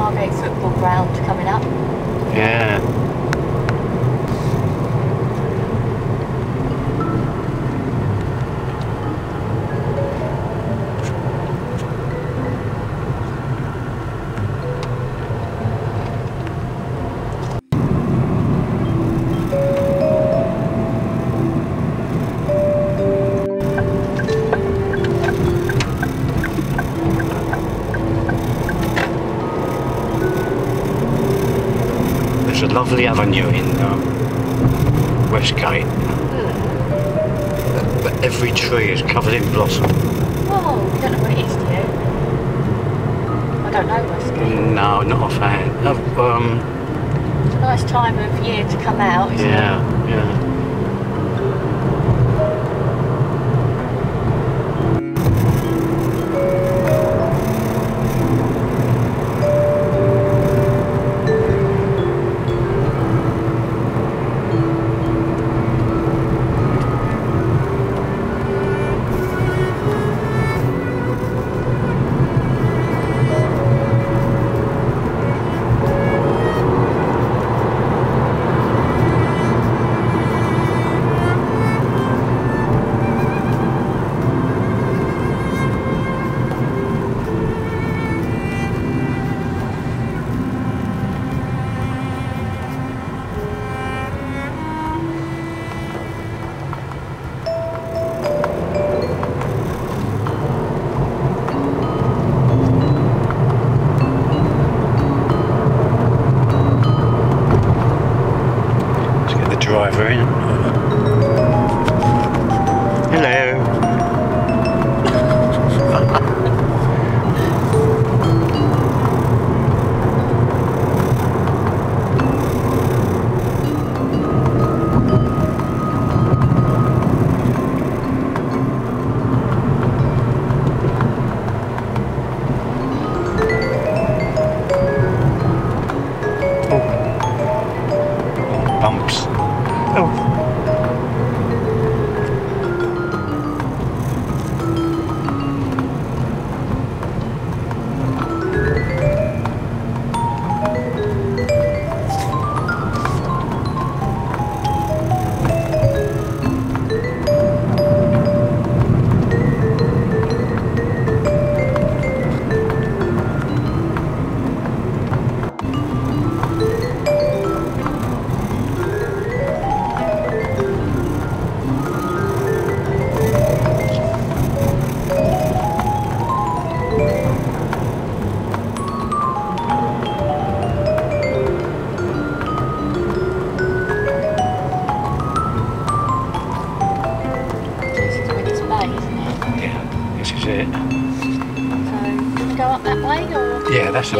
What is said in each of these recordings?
Margate football ground coming up. Yeah. Lovely avenue in um, Westgate, but, but every tree is covered in blossom. Oh, I don't know what it is, do you? I don't know Westgate. No, not a fan. Oh, um, It's a nice time of year to come out, isn't it? yeah,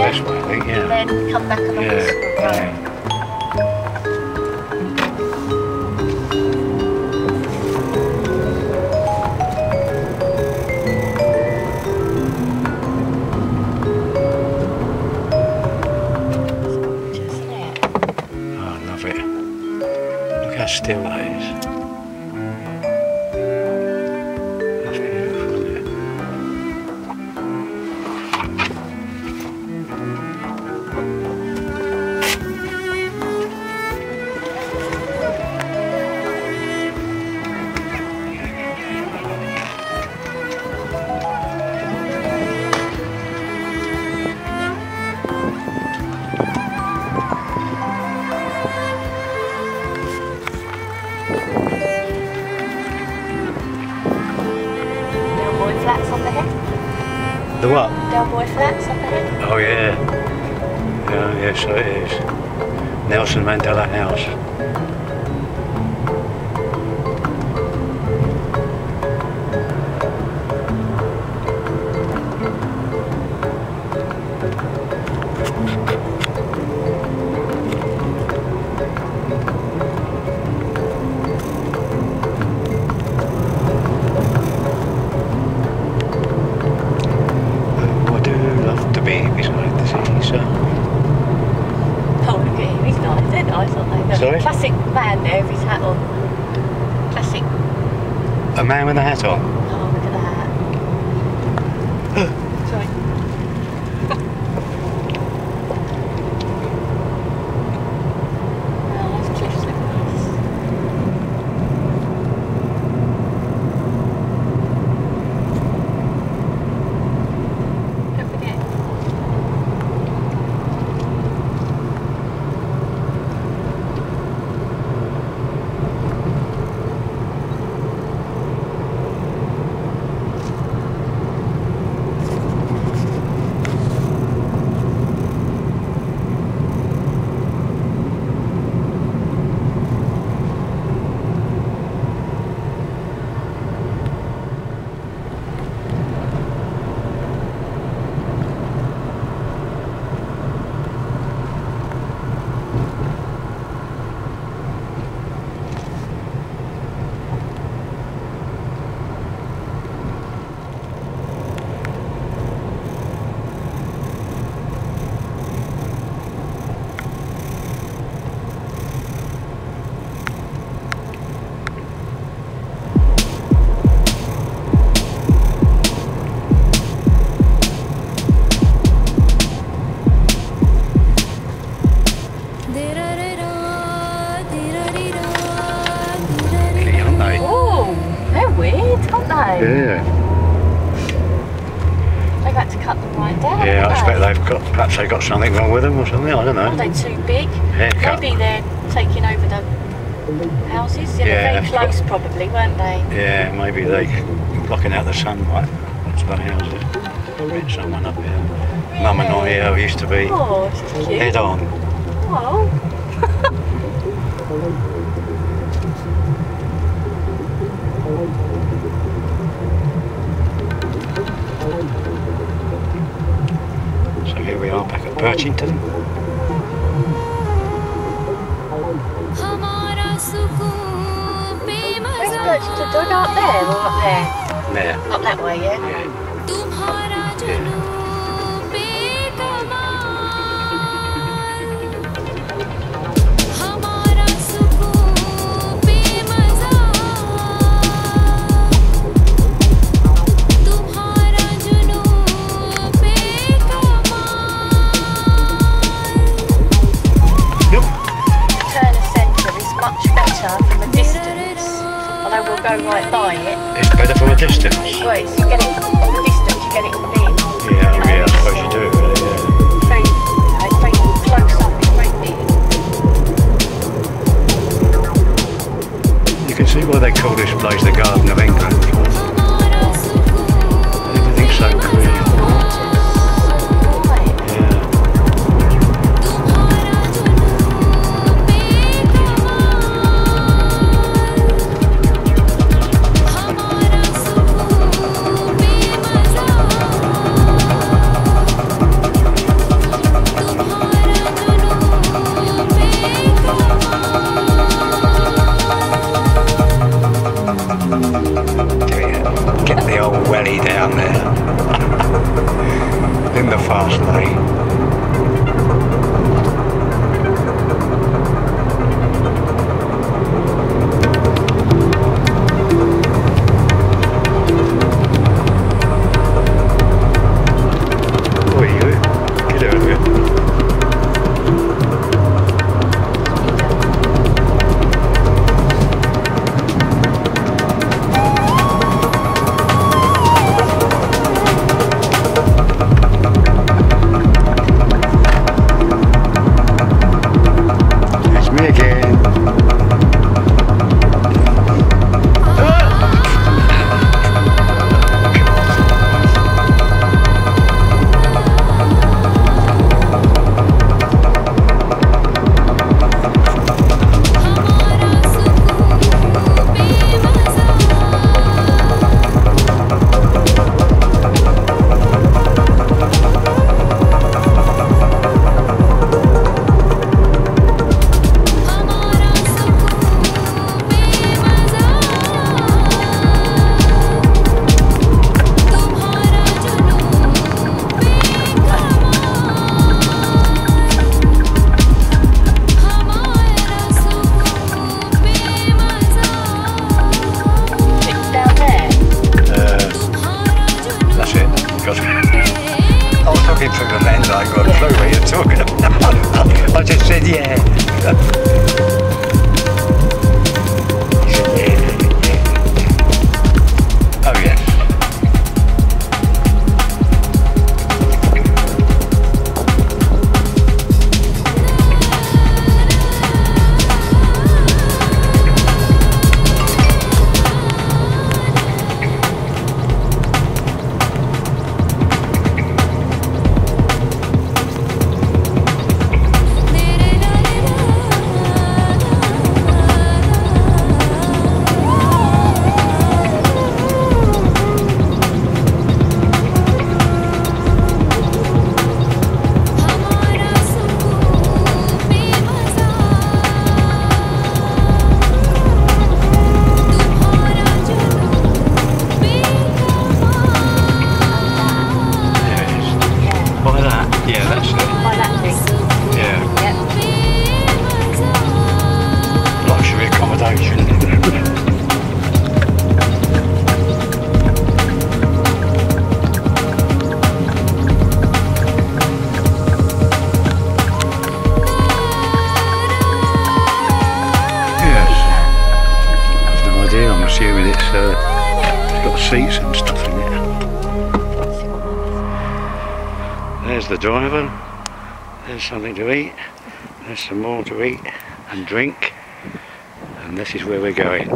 Yeah, that's the Yeah. best way, yeah. And then come back along Yeah, this road. yeah. Gorgeous. Oh, I love it. Look how still that is. Delboy Flats on the head. Oh, yeah. Yeah, yeah, so it is. Nelson Mandela House. Hat on. Classic. A man with a hat on. Oh, look at that. Yeah. They've had to cut them right down. Yeah, I expect they? they've got, perhaps they've got something wrong with them or something, I don't know. Are they too big? Maybe they're taking over the houses. Yeah, yeah very close got, probably, weren't they? Yeah, maybe they blocking out the sunlight. That's the houses. Met someone up here. Really? Mum and I here used to be oh, head on. Well, Washington. Where's Birchington? Do I up there or up there? There. Up that way, yeah? Yeah. Why they call this place the Garden of England. Seats and stuff in it. Let's see what There's the driver. There's something to eat. There's some more to eat and drink. And this is where we're going.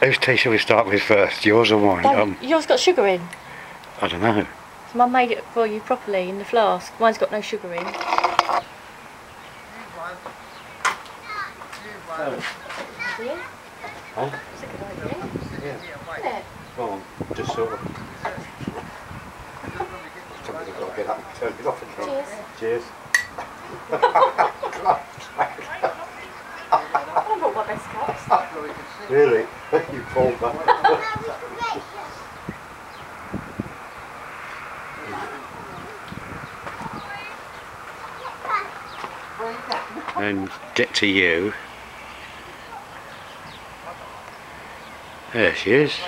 Whose tea shall we start with first? Yours or mine? Um, yours got sugar in. I don't know. So Mum made it for you properly in the flask. Mine's got no sugar in. Yeah? Huh? That's a good idea. Yeah. Isn't it? Go on, just sort of. Somebody's got to get up and turn it off again. Cheers. Cheers. I brought my best cups. Really? you pulled that. and get to you. There she is.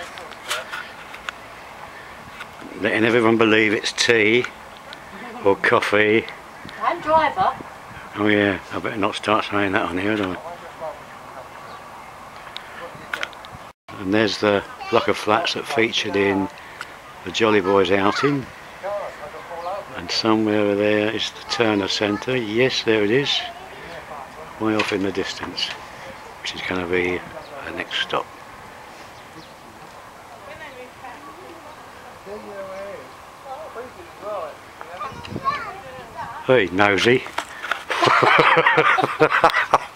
Letting everyone believe it's tea or coffee. I'm driver. Oh yeah, I better not start saying that on here, do I? And there's the block of flats that featured in the Jolly Boys outing. And somewhere over there is the Turner Centre. Yes, there it is. Way off in the distance. Which is going to be our next stop. Hey, nosy.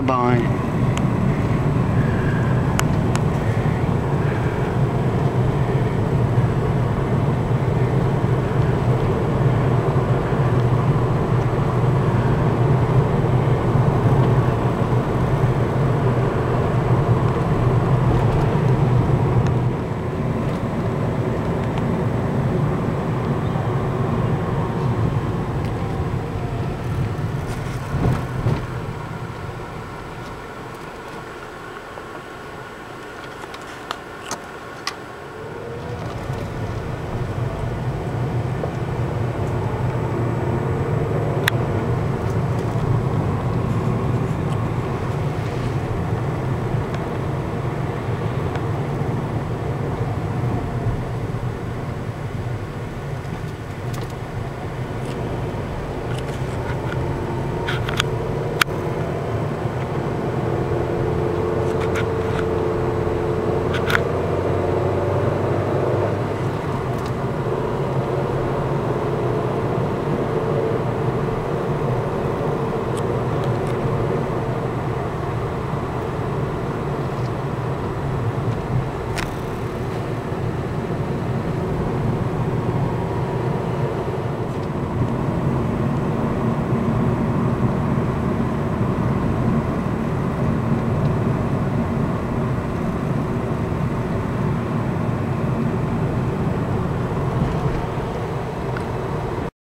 Bye bye.